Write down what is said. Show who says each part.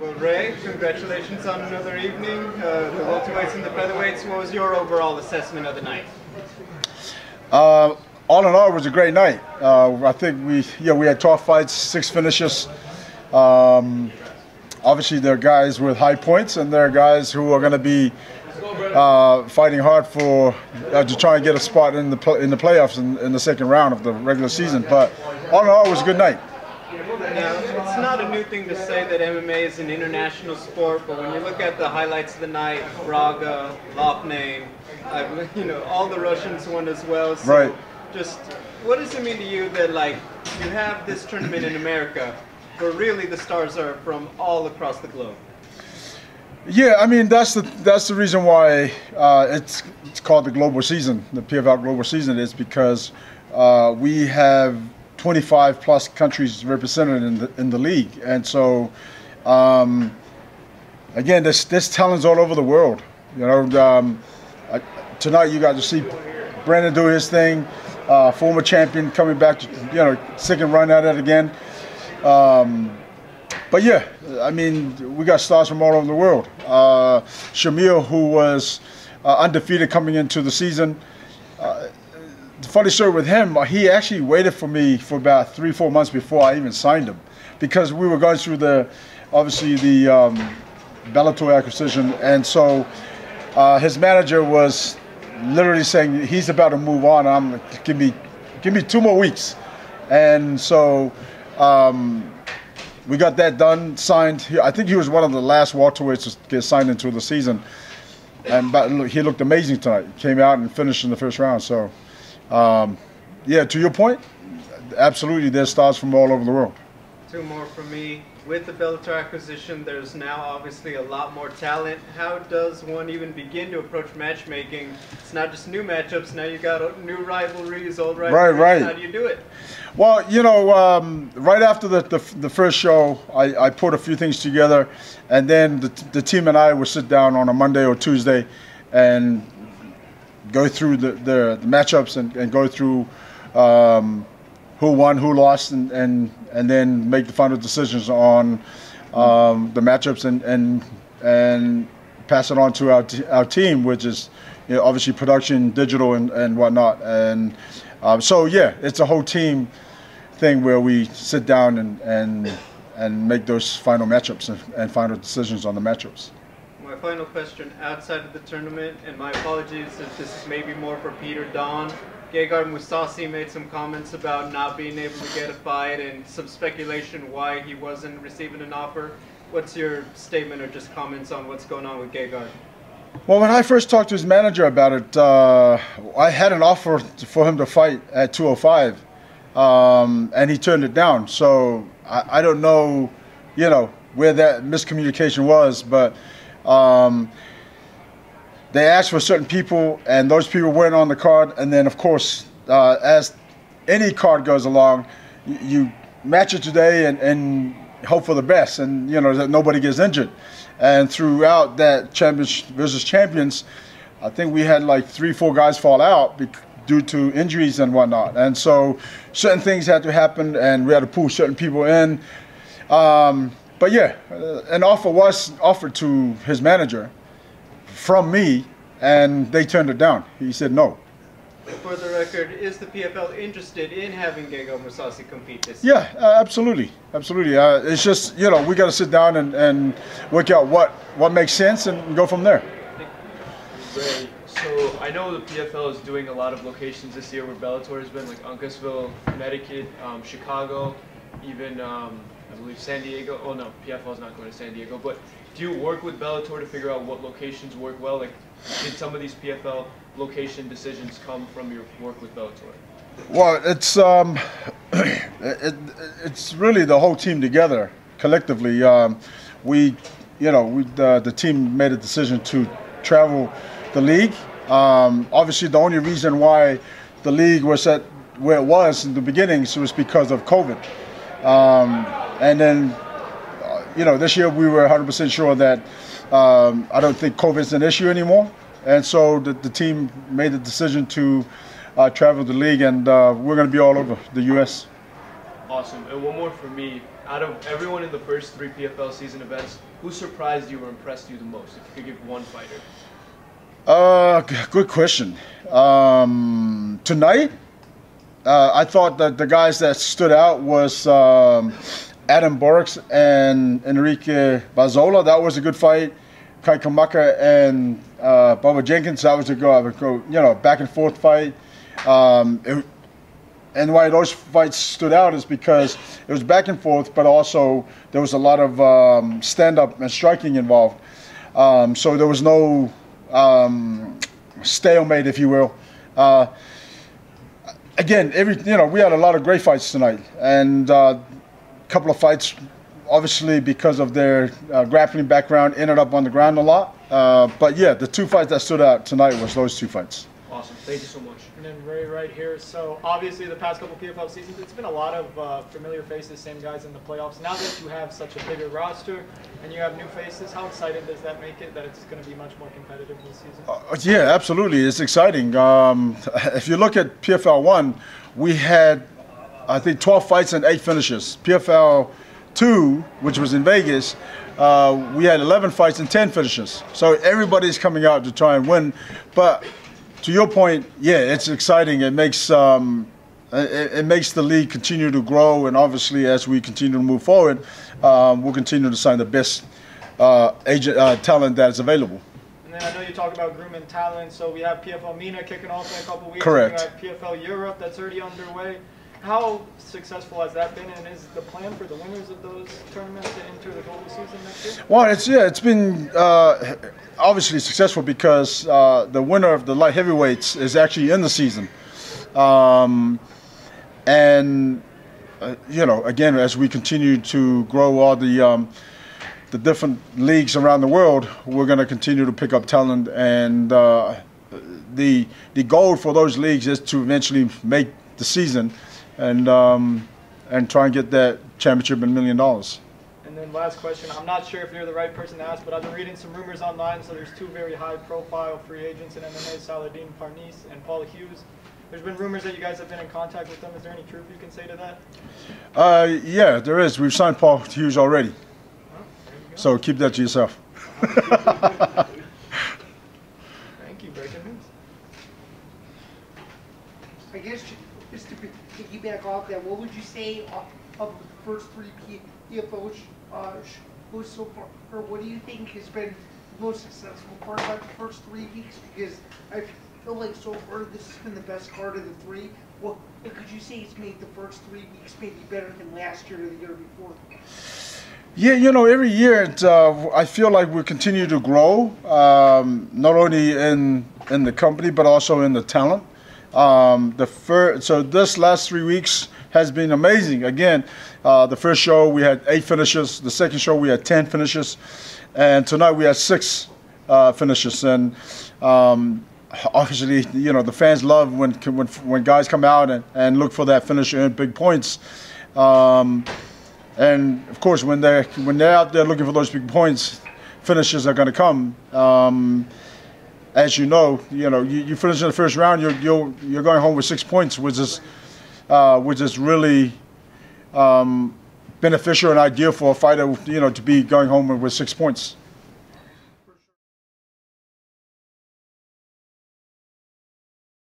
Speaker 1: Well, Ray, congratulations on another evening. Uh, the welterweights and the featherweights. What was your overall assessment of the night?
Speaker 2: Uh, all in all, it was a great night. Uh, I think we, yeah, we had 12 fights, six finishes. Um, obviously, there are guys with high points, and there are guys who are going to be uh, fighting hard for uh, to try and get a spot in the in the playoffs in, in the second round of the regular season. But all in all, it was a good night.
Speaker 1: Now, it's not a new thing to say that MMA is an international sport, but when you look at the highlights of the night, Braga, Loughnane, uh, you know, all the Russians won as well. So
Speaker 2: Right.
Speaker 1: Just, what does it mean to you that, like, you have this tournament in America, but really the stars are from all across the globe?
Speaker 2: Yeah, I mean that's the that's the reason why uh, it's it's called the global season. The PFL global season is because uh, we have 25 plus countries represented in the in the league, and so um, again, there's there's talents all over the world. You know, um, I, tonight you got to see Brendan do his thing. Uh, former champion coming back, to, you know, second run at it again. Um, but yeah, I mean, we got stars from all over the world. Uh, Shamil, who was uh, undefeated coming into the season. Funny story with him, he actually waited for me for about three, four months before I even signed him, because we were going through the, obviously the um, Bellator acquisition, and so uh, his manager was literally saying he's about to move on. I'm give me, give me two more weeks, and so. Um, we got that done, signed. I think he was one of the last welterweights to get signed into the season, and but he looked amazing tonight. Came out and finished in the first round. So, um, yeah, to your point, absolutely, there's stars from all over the world.
Speaker 1: Two more from me. With the Bellator acquisition, there's now obviously a lot more talent. How does one even begin to approach matchmaking? It's not just new matchups. Now you got new rivalries, old rivalries.
Speaker 2: right.
Speaker 1: How do you do it?
Speaker 2: Well, you know, um, right after the, the, the first show, I, I put a few things together, and then the, the team and I would sit down on a Monday or Tuesday and go through the, the, the matchups and, and go through um, who won, who lost, and, and, and then make the final decisions on um, the matchups and, and, and pass it on to our, t- our team, which is you know, obviously production, digital, and, and whatnot. And um, so, yeah, it's a whole team thing where we sit down and, and, and make those final matchups and, and final decisions on the matchups.
Speaker 1: My final question outside of the tournament, and my apologies if this is maybe more for Peter Don. Gegard Mousasi made some comments about not being able to get a fight and some speculation why he wasn't receiving an offer. What's your statement or just comments on what's going on with Gegard?
Speaker 2: Well, when I first talked to his manager about it, uh, I had an offer for him to fight at 205, um, and he turned it down. So I, I don't know, you know, where that miscommunication was, but um, they asked for certain people, and those people weren't on the card. And then, of course, uh, as any card goes along, you, you match it today and, and hope for the best, and you know that nobody gets injured. And throughout that champions versus champions, I think we had like three, four guys fall out due to injuries and whatnot. And so certain things had to happen, and we had to pull certain people in. Um, but yeah, uh, an offer was offered to his manager from me, and they turned it down. He said no.
Speaker 1: For the record, is the PFL interested in having Gegard Mousasi compete this year?
Speaker 2: Yeah, uh, absolutely, absolutely. Uh, it's just you know we got to sit down and, and work out what what makes sense and go from there.
Speaker 3: Ray, so I know the PFL is doing a lot of locations this year where Bellator has been, like Uncasville, Connecticut, um, Chicago, even um, I believe San Diego. Oh no, PFL is not going to San Diego. But do you work with Bellator to figure out what locations work well? Like, did some of these PFL location decisions come from your work with Bellator?
Speaker 2: Well, it's um, it, it, it's really the whole team together collectively. Um, we, you know, we the, the team made a decision to travel the league. Um, obviously, the only reason why the league was at where it was in the beginnings was because of COVID. Um, and then, uh, you know, this year we were 100% sure that um, I don't think COVID is an issue anymore. And so the, the team made the decision to uh, travel the league, and uh, we're going to be all over the U.S.
Speaker 3: Awesome. And one more for me. out of everyone in the first three PFL season events, who surprised you or impressed you the most? If you could give one fighter.
Speaker 2: Uh, good question. Um, tonight, uh, I thought that the guys that stood out was um, Adam Borics and Enrique Barzola. That was a good fight. Kai Kamaka and uh, Bubba Jenkins. That was a go, go you know, back and forth fight. Um, it, and why those fights stood out is because it was back and forth, but also there was a lot of um, stand up and striking involved. Um, so there was no um, stalemate, if you will. Uh, again, every you know we had a lot of great fights tonight, and uh, couple of fights, obviously because of their uh, grappling background, ended up on the ground a lot. Uh, but yeah, the two fights that stood out tonight was those two fights.
Speaker 3: Awesome. Thank you so much.
Speaker 4: And then Ray right here. So obviously the past couple PFL seasons, it's been a lot of uh, familiar faces, same guys in the playoffs. Now that you have such a bigger roster and you have new faces, how excited does that make it that it's going to be much more competitive this season?
Speaker 2: Uh, yeah, absolutely. It's exciting. Um, if you look at PFL one, we had I think 12 fights and eight finishes. PFL two, which was in Vegas, uh, we had 11 fights and 10 finishes. So everybody's coming out to try and win, but to your point, yeah, it's exciting. It makes um, it, it, makes the league continue to grow, and obviously, as we continue to move forward, um, we'll continue to sign the best uh, agent uh, talent that is available.
Speaker 4: And then I know you talk about grooming talent, so we have PFL MENA kicking off in a couple weeks.
Speaker 2: Correct.
Speaker 4: We have PFL Europe that's already underway. How successful has that been, and is the plan for the winners of those tournaments to enter the global season next year?
Speaker 2: Well, it's yeah, it's been uh, obviously successful because uh, the winner of the light heavyweights is actually in the season, um, and uh, you know, again, as we continue to grow all the um, the different leagues around the world, we're going to continue to pick up talent, and uh, the the goal for those leagues is to eventually make the season and um, and try and get that championship and million dollars.
Speaker 4: And then last question, I'm not sure if you're the right person to ask, but I've been reading some rumors online. So there's two very high-profile free agents in MMA, Salahdine Parnasse and Paul Hughes. There's been rumors that you guys have been in contact with them. Is there any truth you can say to that?
Speaker 2: Uh, yeah, there is. We've signed Paul Hughes already. Oh, so keep that to yourself.
Speaker 4: Thank you, breaking news.
Speaker 5: I guess just to piggyback off that, what would you say of the first three PFOs uh, so far, or what do you think has been the most successful part about the first three weeks? Because I feel like so far this has been the best part of the three. What, what could you say it's made the first three weeks maybe better than last year or the year before?
Speaker 2: Yeah, you know, every year it, uh, I feel like we continue to grow, um, not only in in the company but also in the talent. Um, the first, so this last three weeks has been amazing. Again, uh, the first show we had eight finishes. The second show we had ten finishes, and tonight we had six uh, finishes. And um, obviously, you know the fans love when when, when guys come out and, and look for that finish and big points. Um, and of course, when they're when they're out there looking for those big points, finishes are going to come. Um, as you know, you know, you, you finish in the first round, you're you're you're going home with six points, which is uh, which is really um, beneficial and ideal for a fighter, you know, to be going home with six points.